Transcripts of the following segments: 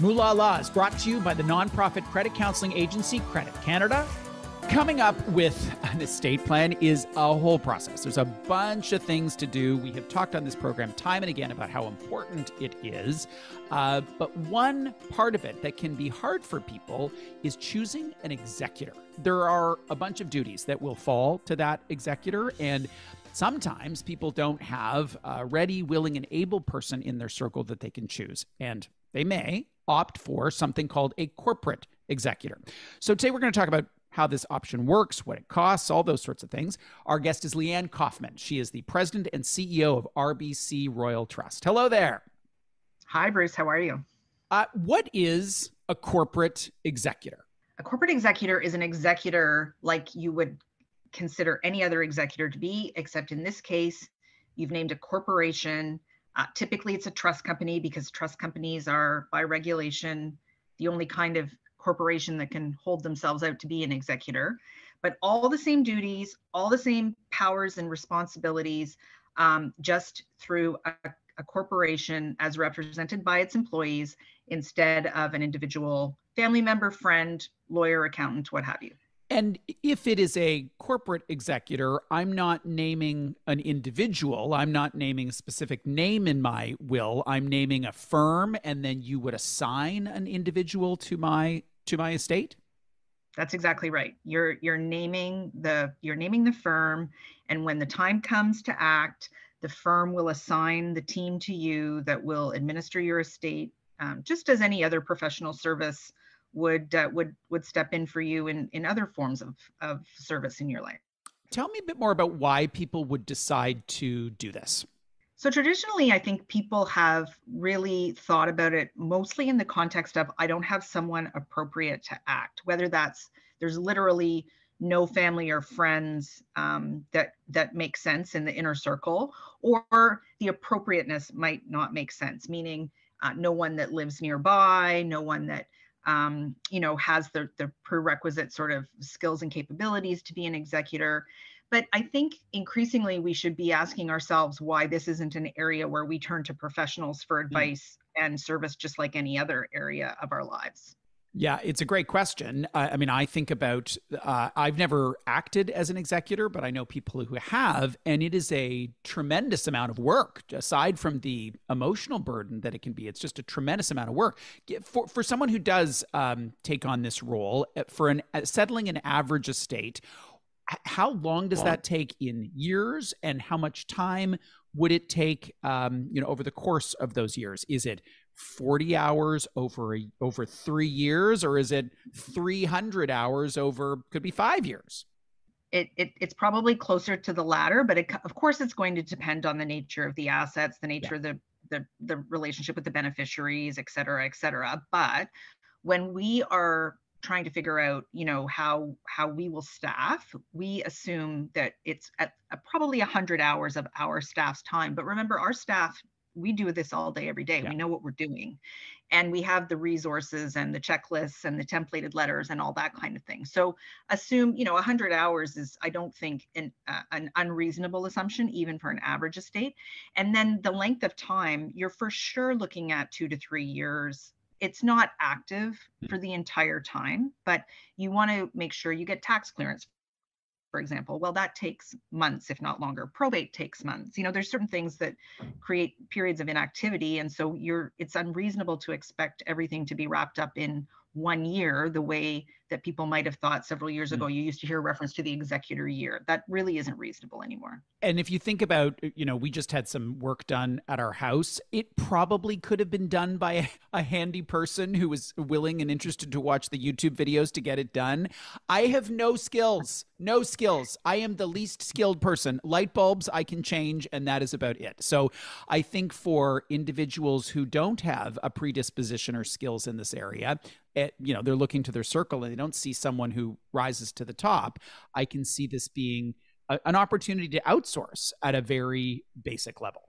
Moolala is brought to you by the nonprofit credit counseling agency Credit Canada. Coming up with an estate plan is a whole process. There's a bunch of things to do. We have talked on this program time and again about how important it is. Uh, but one part of it that can be hard for people is choosing an executor. There are a bunch of duties that will fall to that executor. And sometimes people don't have a ready, willing, and able person in their circle that they can choose. And they may opt for something called a corporate executor. So today we're going to talk about how this option works, what it costs, all those sorts of things. Our guest is Leanne Kaufman. She is the president and CEO of RBC Royal Trust. Hello there. Hi, Bruce. How are you? Uh, what is a corporate executor? A corporate executor is an executor like you would consider any other executor to be, except in this case, you've named a corporation uh, typically, it's a trust company because trust companies are, by regulation, the only kind of corporation that can hold themselves out to be an executor. But all the same duties, all the same powers and responsibilities, um, just through a, a corporation as represented by its employees instead of an individual family member, friend, lawyer, accountant, what have you. And if it is a corporate executor, I'm not naming an individual. I'm not naming a specific name in my will. I'm naming a firm and then you would assign an individual to my to my estate? That's exactly right. You're you're naming the you're naming the firm and when the time comes to act, the firm will assign the team to you that will administer your estate um, just as any other professional service would uh, would would step in for you in in other forms of of service in your life. Tell me a bit more about why people would decide to do this. So traditionally, I think people have really thought about it mostly in the context of I don't have someone appropriate to act, whether that's there's literally no family or friends um, that that make sense in the inner circle, or the appropriateness might not make sense, meaning uh, no one that lives nearby, no one that um, you know, has the, the prerequisite sort of skills and capabilities to be an executor. But I think increasingly we should be asking ourselves why this isn't an area where we turn to professionals for mm. advice mm. and service just like any other area of our lives. Yeah, it's a great question. Uh, I mean, I think about, uh, I've never acted as an executor, but I know people who have, and it is a tremendous amount of work. Aside from the emotional burden that it can be, it's just a tremendous amount of work. For, for someone who does um, take on this role, uh, for an, uh, settling an average estate, how long does that take in years and how much time would it take um, you know over the course of those years is it 40 hours over a, over 3 years or is it 300 hours over could be 5 years it, it, it's probably closer to the latter, but it, of course it's going to depend on the nature of the assets, the nature yeah. of the, the the relationship with the beneficiaries, et cetera, et cetera. But when we are trying to figure out, you know, how how we will staff, we assume that it's at, at probably 100 hours of our staff's time. But remember, our staff we do this all day every day. Yeah. we know what we're doing. And we have the resources and the checklists and the templated letters and all that kind of thing. So assume you know 100 hours is i don't think an, uh, an unreasonable assumption even for an average estate. And then the length of time you're for sure looking at two to three years. It's not active hmm. for the entire time but you want to make sure you get tax clearance for example well that takes months if not longer. Probate takes months. You know there's certain things that create periods of inactivity and so you're it's unreasonable to expect everything to be wrapped up in one year the way that people might have thought several years mm. ago you used to hear a reference to the executor year. That really isn't reasonable anymore. And if you think about you know we just had some work done at our house it probably could have been done by a handy person who was willing and interested to watch the youtube videos to get it done. I have no skills no skills. I am the least skilled person. Light bulbs i can change and that is about it. So i think for individuals who don't have a predisposition or skills in this area at, you know they're looking to their circle and they don't see someone who rises to the top i can see this being a, an opportunity to outsource at a very basic level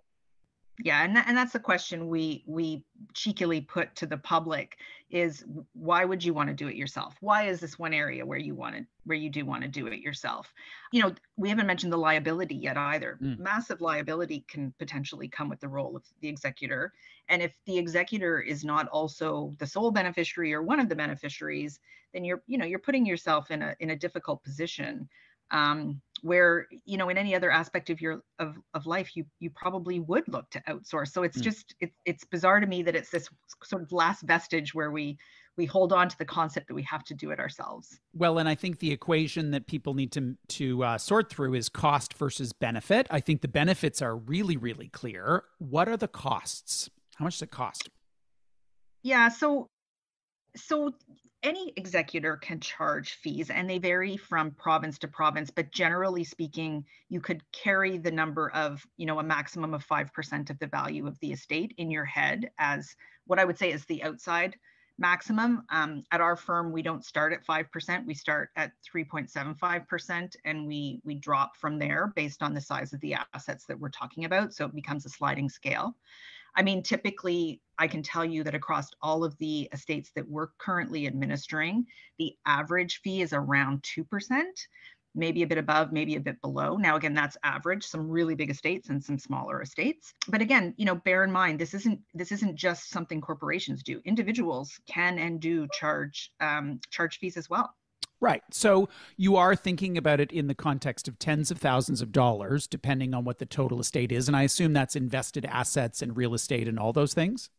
yeah and, that, and that's the question we we cheekily put to the public is why would you want to do it yourself? Why is this one area where you want to where you do want to do it yourself? You know we haven't mentioned the liability yet either. Mm. massive liability can potentially come with the role of the executor and if the executor is not also the sole beneficiary or one of the beneficiaries then you're you know you're putting yourself in a in a difficult position. Um, where you know in any other aspect of your of, of life you you probably would look to outsource. So it's mm. just it, it's bizarre to me that it's this sort of last vestige where we we hold on to the concept that we have to do it ourselves. Well and i think the equation that people need to to uh, sort through is cost versus benefit. I think the benefits are really really clear. What are the costs? How much does it cost? Yeah so so any executor can charge fees and they vary from province to province but generally speaking you could carry the number of you know a maximum of 5% of the value of the estate in your head as what i would say is the outside maximum. Um, at our firm we don't start at 5% we start at 3.75% and we we drop from there based on the size of the assets that we're talking about so it becomes a sliding scale I mean, typically, I can tell you that across all of the estates that we're currently administering, the average fee is around 2%, maybe a bit above, maybe a bit below. Now, again, that's average, some really big estates and some smaller estates. But again, you know, bear in mind, this isn't this isn't just something corporations do. Individuals can and do charge um, charge fees as well. Right. So you are thinking about it in the context of tens of thousands of dollars, depending on what the total estate is. And I assume that's invested assets and real estate and all those things.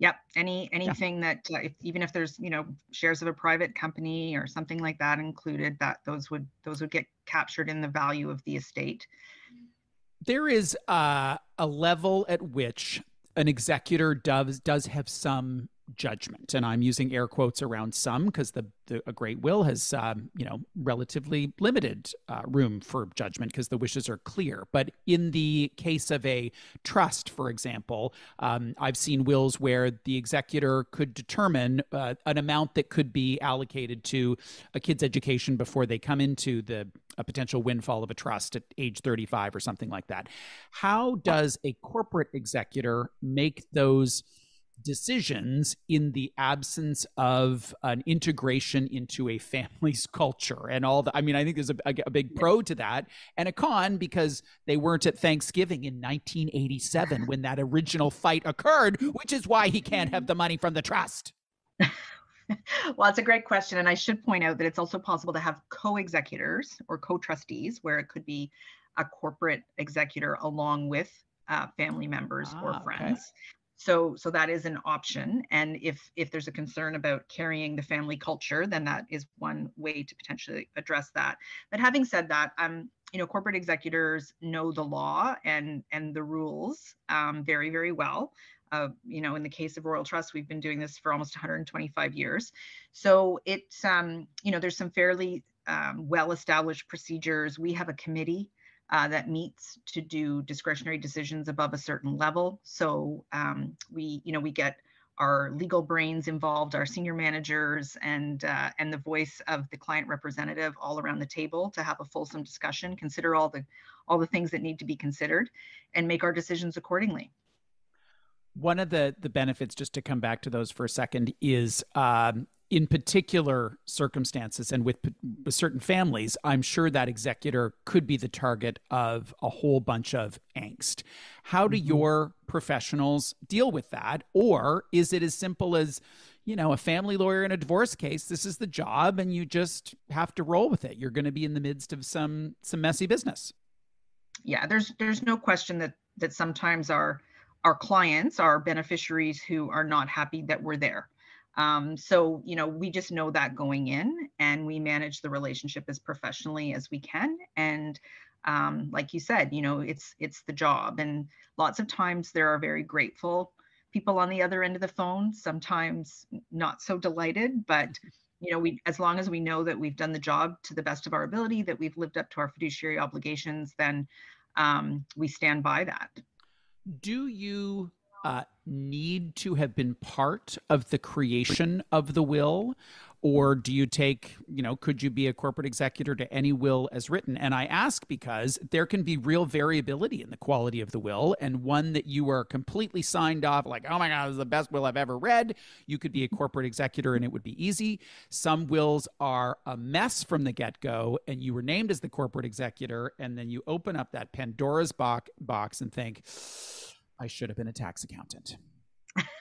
Yep. Any anything yeah. that uh, if, even if there's you know shares of a private company or something like that included, that those would those would get captured in the value of the estate. There is uh, a level at which an executor does does have some judgment. And i'm using air quotes around some because the, the, a great will has um, you know relatively limited uh, room for judgment because the wishes are clear. But in the case of a trust for example um, i've seen wills where the executor could determine uh, an amount that could be allocated to a kid's education before they come into the a potential windfall of a trust at age 35 or something like that. How does a corporate executor make those decisions in the absence of an integration into a family's culture and all the i mean i think there's a, a, big pro to that and a con because they weren't at thanksgiving in 1987 when that original fight occurred which is why he can't have the money from the trust well it's a great question and i should point out that it's also possible to have co-executors or co-trustees where it could be a corporate executor along with uh, family members ah, or friends. Okay so so that is an option. And if if there's a concern about carrying the family culture then that is one way to potentially address that. But having said that um you know corporate executors know the law and and the rules um, very very well. Uh, you know in the case of royal trust we've been doing this for almost 125 years. So it's um you know there's some fairly um, well established procedures. We have a committee uh, that meets to do discretionary decisions above a certain level. So um, we, you know, we get our legal brains involved, our senior managers, and uh, and the voice of the client representative all around the table to have a fulsome discussion, consider all the all the things that need to be considered, and make our decisions accordingly. One of the the benefits, just to come back to those for a second, is um, in particular circumstances and with, with, certain families, I'm sure that executor could be the target of a whole bunch of angst. How do mm-hmm. your professionals deal with that? Or is it as simple as, you know, a family lawyer in a divorce case, this is the job and you just have to roll with it. You're going to be in the midst of some some messy business. Yeah, there's there's no question that that sometimes our our clients our beneficiaries who are not happy that we're there um, so, you know, we just know that going in and we manage the relationship as professionally as we can. And um, like you said, you know, it's it's the job. And lots of times there are very grateful people on the other end of the phone, sometimes not so delighted, but you know, we as long as we know that we've done the job to the best of our ability, that we've lived up to our fiduciary obligations, then um, we stand by that. Do you uh, need to have been part of the creation of the will? or do you take, you know, could you be a corporate executor to any will as written? And I ask because there can be real variability in the quality of the will, and one that you are completely signed off, like, oh my God, this is the best will I've ever read. You could be a corporate executor and it would be easy. Some wills are a mess from the get go, and you were named as the corporate executor, and then you open up that Pandora's box box and think, I should have been a tax accountant.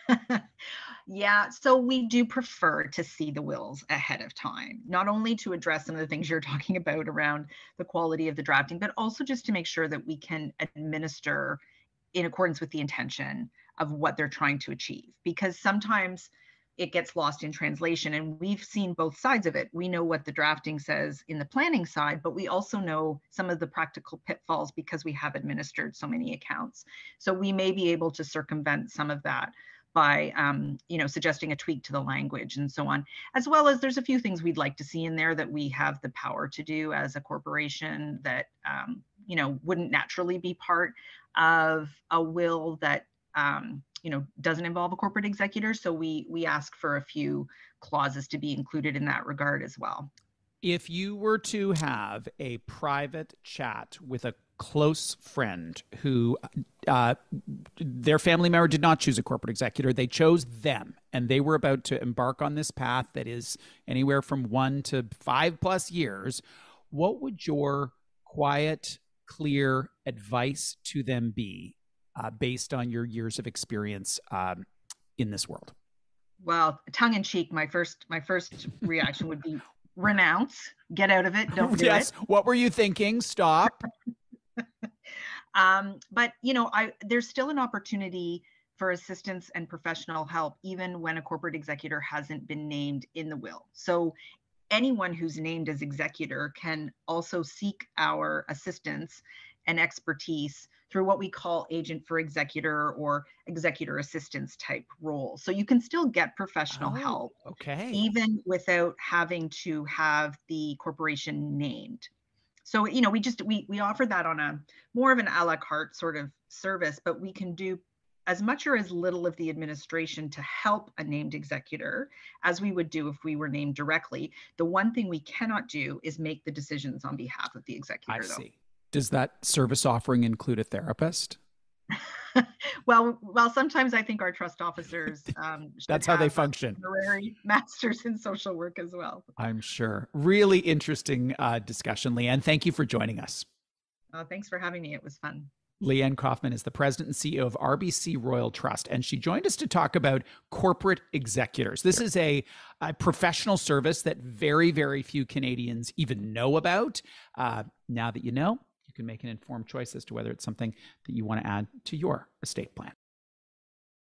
yeah, so we do prefer to see the wills ahead of time, not only to address some of the things you're talking about around the quality of the drafting, but also just to make sure that we can administer in accordance with the intention of what they're trying to achieve. Because sometimes it gets lost in translation. And we've seen both sides of it. We know what the drafting says in the planning side, but we also know some of the practical pitfalls because we have administered so many accounts. So we may be able to circumvent some of that by um, you know suggesting a tweak to the language and so on as well as there's a few things we'd like to see in there that we have the power to do as a corporation that um, you know wouldn't naturally be part of a will that um, you know doesn't involve a corporate executor so we we ask for a few clauses to be included in that regard as well. If you were to have a private chat with a close friend who uh, their family member did not choose a corporate executor they chose them and they were about to embark on this path that is anywhere from one to five plus years what would your quiet clear advice to them be uh, based on your years of experience um, in this world? Well, tongue in cheek, my first my first reaction would be renounce, get out of it, don't do yes. it. What were you thinking? Stop. um, but you know, I there's still an opportunity for assistance and professional help, even when a corporate executor hasn't been named in the will. So anyone who's named as executor can also seek our assistance and expertise through what we call agent for executor or executor assistance type role. So you can still get professional oh, help, okay, even without having to have the corporation named. So you know, we just we we offer that on a more of an a la carte sort of service, but we can do as much or as little of the administration to help a named executor as we would do if we were named directly. The one thing we cannot do is make the decisions on behalf of the executor. I though. see. Does that service offering include a therapist? well, well, sometimes I think our trust officers. Um, That's how they function. Honorary masters in social work as well. I'm sure. Really interesting uh, discussion, Leanne. Thank you for joining us. Oh, thanks for having me. It was fun. Leanne Kaufman is the president and CEO of RBC Royal Trust, and she joined us to talk about corporate executors. This is a, a professional service that very, very few Canadians even know about. Uh, now that you know, can make an informed choice as to whether it's something that you want to add to your estate plan.